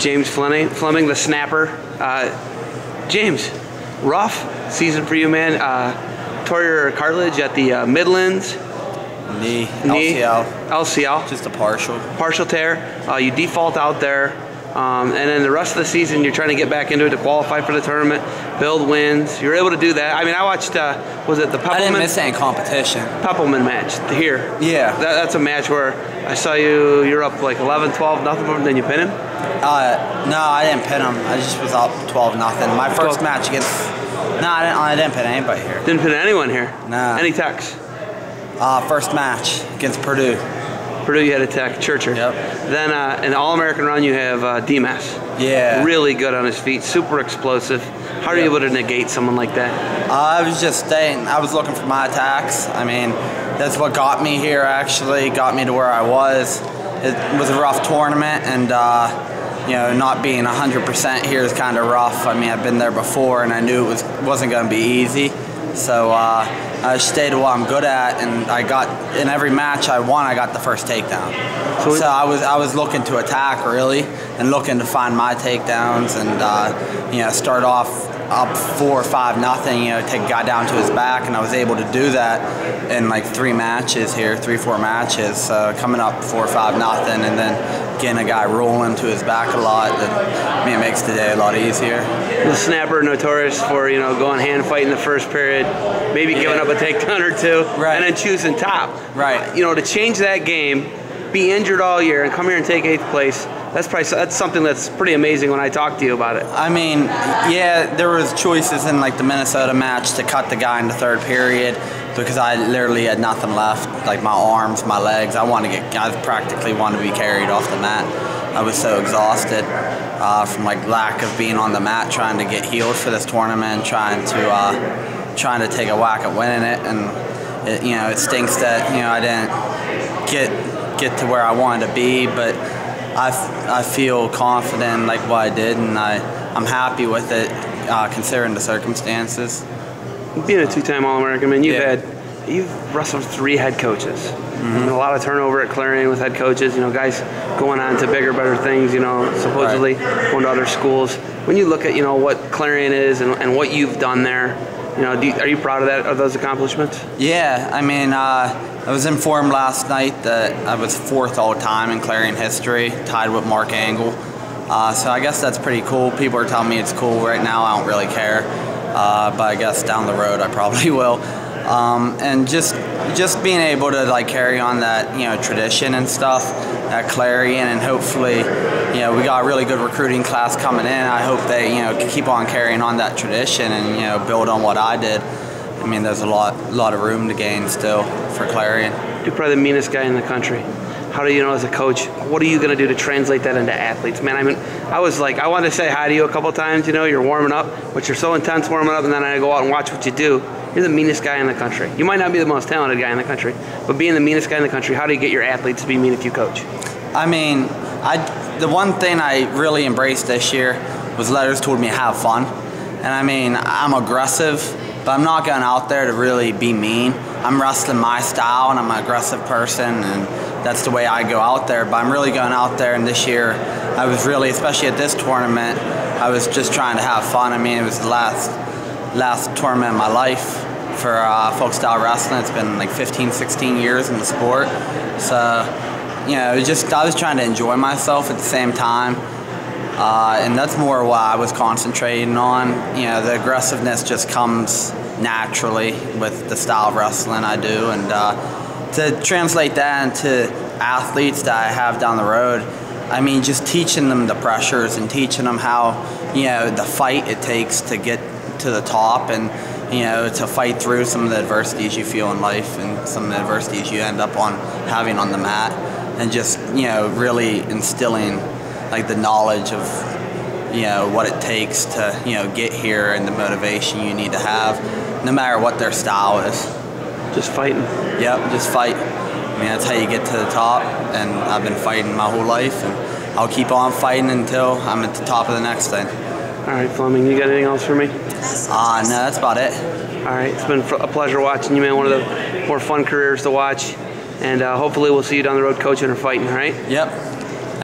James Fleming, Fleming the snapper. Uh, James, rough season for you, man. Uh, tore your cartilage at the uh, Midlands. Knee, Knee, LCL, LCL, just a partial. partial tear. Uh, you default out there. Um, and then the rest of the season, you're trying to get back into it to qualify for the tournament, build wins. You're able to do that. I mean, I watched, uh, was it the I didn't miss any competition. Peppelman match here. Yeah. That, that's a match where I saw you, you're up like 11, 12, nothing, then you pin him. Uh, no, I didn't pin him. I just was up 12 nothing. My first 12. match against. No, I didn't, I didn't pin anybody here. Didn't pin anyone here. Nah. Any techs? Uh, first match against Purdue. Purdue, you had a tech, Churcher. Yep. Then uh, in the All American run, you have uh. Yeah. Really good on his feet, super explosive. How are you able to negate someone like that? Uh, I was just staying. I was looking for my attacks. I mean, that's what got me here. Actually, got me to where I was. It was a rough tournament, and uh, you know, not being 100% here is kind of rough. I mean, I've been there before, and I knew it was wasn't going to be easy. So uh, I stayed to what I'm good at, and I got in every match I won. I got the first takedown. So- So, I was I was looking to attack really, and looking to find my takedowns, and uh, you know, start off up four or five nothing, you know, take a guy down to his back, and I was able to do that in like three matches here, three four matches. So coming up four or five nothing, and then getting a guy rolling to his back a lot. That I mean, it makes the day a lot easier. The snapper notorious for you know going hand fight in the first period, maybe giving up a takedown or two, Right. and then choosing top. Right. You know, to change that game, be injured all year, and come here and take eighth place. That's probably that's something that's pretty amazing when I talk to you about it. I mean, yeah, there was choices in like the Minnesota match to cut the guy in the third period because I literally had nothing left, like my arms, my legs. I wanted to get, I practically wanted to be carried off the mat. I was so exhausted uh, from like lack of being on the mat, trying to get healed for this tournament, trying to uh, trying to take a whack at winning it, and it, you know it stinks that you know I didn't get get to where I wanted to be, but I, f- I feel confident in, like what I did, and I I'm happy with it uh, considering the circumstances. Being a two-time All-American, man, you've Yeah. had you've wrestled three head coaches. And a lot of turnover at Clarion with head coaches. You know, guys going on to bigger, better things. You know, supposedly going to other schools. When you look at you know what Clarion is and, and what you've done there, you know, you, are you proud of that of those accomplishments? Yeah, I mean, uh, I was informed last night that I was fourth all time in Clarion history, tied with Kurt Angle. Uh, so I guess that's pretty cool. People are telling me it's cool right now. I don't really care, uh, but I guess down the road I probably will. Um, and just just being able to like carry on that you know tradition and stuff at Clarion, and hopefully, you know, we got a really good recruiting class coming in. I hope they you know keep on carrying on that tradition and you know build on what I did. I mean, there's a lot, lot of room to gain still for Clarion. You're probably the meanest guy in the country. How do you know as a coach? What are you going to do to translate that into athletes, man? I mean, I was like, I wanted to say hi to you a couple times. You know, you're warming up, but you're so intense warming up, and then I go out and watch what you do. You're the meanest guy in the country. You might not be the most talented guy in the country, but being the meanest guy in the country, how do you get your athletes to be mean if you coach? I mean, I the one thing I really embraced this year was letters told me have fun, and I mean, I'm aggressive, but I'm not going out there to really be mean. I'm wrestling my style, and I'm an aggressive person, and that's the way I go out there. But I'm really going out there, and this year, I was really, especially at this tournament, I was just trying to have fun. I mean, it was the last last tournament of my life for uh, folk style wrestling. It's been like 15, 16 years in the sport. So, you know, just I was trying to enjoy myself at the same time. Uh, and that's more what I was concentrating on. You know, the aggressiveness just comes naturally with the style of wrestling I do. And uh, to translate that into athletes that I have down the road, I mean, just teaching them the pressures and teaching them how, you know, the fight it takes to get to the top and, you know, to fight through some of the adversities you feel in life and some of the adversities you end up on having on the mat and just, you know, really instilling like the knowledge of, you know, what it takes to, you know, get here and the motivation you need to have no matter what their style is. Just fighting. Yep, just fight. I mean, that's how you get to the top, and I've been fighting my whole life, and I'll keep on fighting until I'm at the top of the next thing. All right, Fleming, you got anything else for me? Ah, no, that's about it. All right, it's been a pleasure watching you, man. One of the more fun careers to watch. And uh, hopefully we'll see you down the road coaching or fighting, all right? Yep,